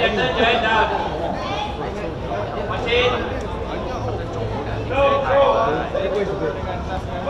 Masih.